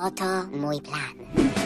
Oto mój plan.